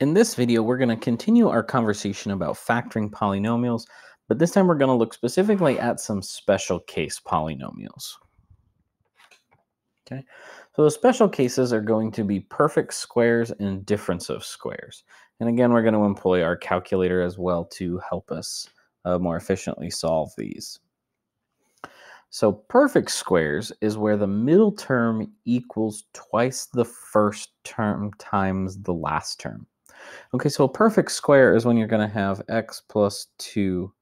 In this video, we're going to continue our conversation about factoring polynomials, but this time we're going to look specifically at some special case polynomials. Okay, so the special cases are going to be perfect squares and difference of squares. And again, we're going to employ our calculator as well to help us uh, more efficiently solve these. So perfect squares is where the middle term equals twice the first term times the last term. Okay, so a perfect square is when you're going to have x plus 2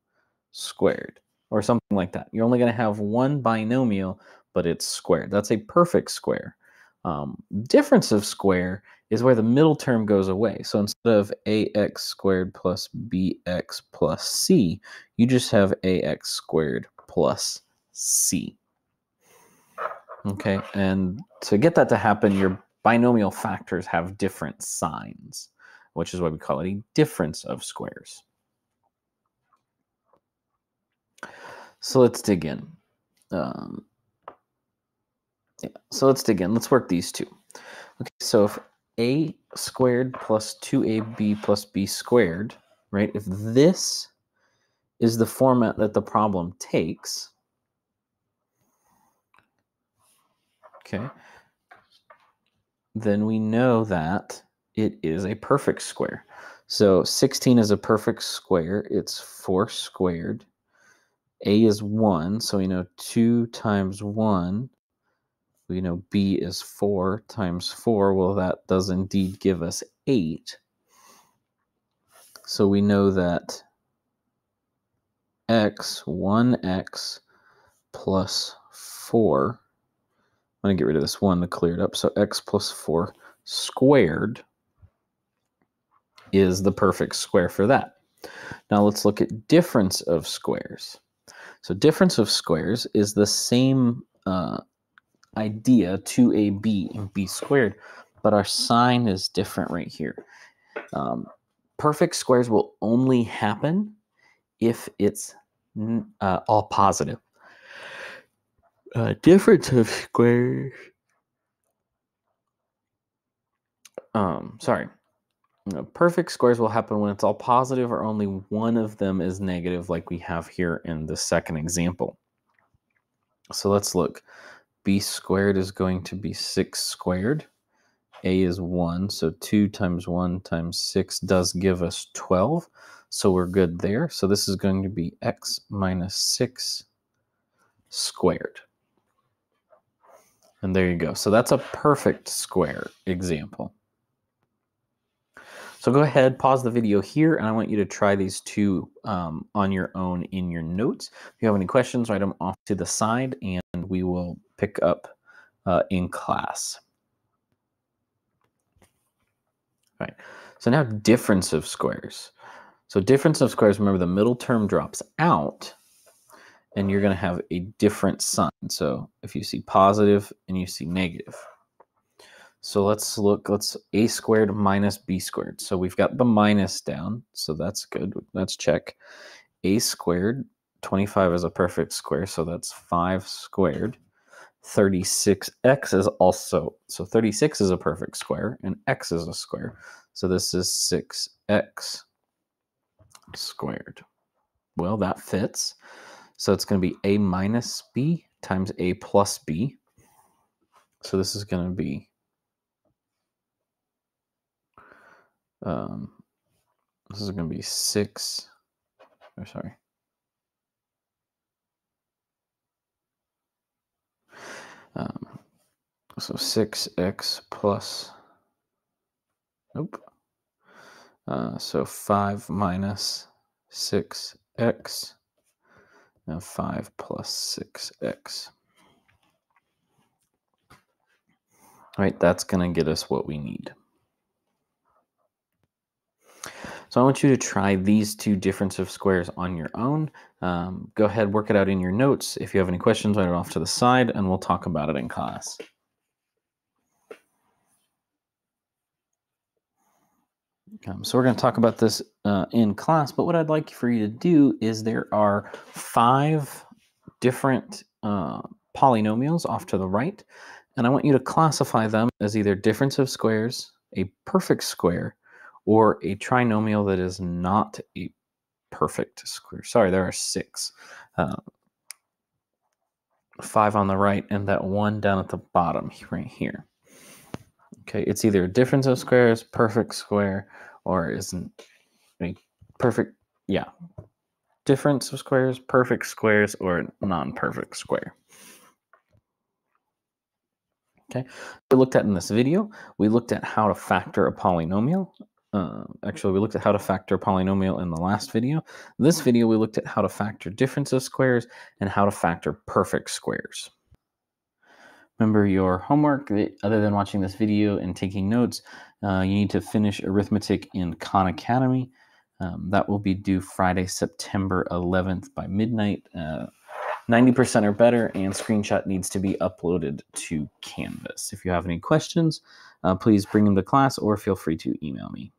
squared or something like that. You're only going to have one binomial, but it's squared. That's a perfect square. Um, difference of square is where the middle term goes away. So instead of ax squared plus bx plus c, you just have ax squared plus c. Okay, and to get that to happen, your binomial factors have different signs which is why we call it a difference of squares. So let's dig in. Um, yeah, so let's dig in. Let's work these two. Okay, so if a squared plus 2ab plus b squared, right, if this is the format that the problem takes, okay, then we know that it is a perfect square. So 16 is a perfect square. It's 4 squared. A is 1, so we know 2 times 1. We know B is 4 times 4. Well, that does indeed give us 8. So we know that x, 1x plus 4. I'm going to get rid of this 1 to clear it up. So x plus 4 squared is the perfect square for that. Now let's look at difference of squares. So difference of squares is the same uh, idea, 2ab and b squared, but our sign is different right here. Um, perfect squares will only happen if it's uh, all positive. Uh, difference of squares. Um, sorry, Uh, perfect squares will happen when it's all positive or only one of them is negative like we have here in the second example. So let's look. b squared is going to be 6 squared. a is 1, so 2 times 1 times 6 does give us 12. So we're good there. So this is going to be x minus 6 squared. And there you go. So that's a perfect square example. So go ahead, pause the video here, and I want you to try these two um, on your own in your notes. If you have any questions, write them off to the side, and we will pick up uh, in class. All right, so now difference of squares. So difference of squares, remember the middle term drops out, and you're going to have a different sign. So if you see positive and you see negative, so let's look, let's a squared minus b squared. So we've got the minus down, so that's good. Let's check. a squared, 25 is a perfect square, so that's 5 squared. 36x is also, so 36 is a perfect square, and x is a square. So this is 6x squared. Well, that fits. So it's going to be a minus b times a plus b. So this is going to be Um, this is going to be 6. Oh, sorry. Um, so 6x plus, nope. Uh, so 5 minus 6x and 5 plus 6x. All right, that's going to get us what we need. So I want you to try these two difference of squares on your own. Um, go ahead, work it out in your notes. If you have any questions, write it off to the side, and we'll talk about it in class. Um, so we're going to talk about this uh, in class, but what I'd like for you to do is there are five different uh, polynomials off to the right, and I want you to classify them as either difference of squares, a perfect square, or a trinomial that is not a perfect square. Sorry, there are six. Uh, five on the right and that one down at the bottom right here. Okay, it's either a difference of squares, perfect square, or isn't a perfect, yeah, difference of squares, perfect squares, or non-perfect square. Okay, we looked at in this video, we looked at how to factor a polynomial. Uh, actually, we looked at how to factor polynomial in the last video. this video, we looked at how to factor difference of squares and how to factor perfect squares. Remember your homework, other than watching this video and taking notes, uh, you need to finish arithmetic in Khan Academy. Um, that will be due Friday, September 11th by midnight. Uh, 90% or better, and screenshot needs to be uploaded to Canvas. If you have any questions, uh, please bring them to class or feel free to email me.